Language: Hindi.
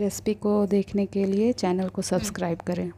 रेसिपी को देखने के लिए चैनल को हम्म। सब्सक्राइब करें।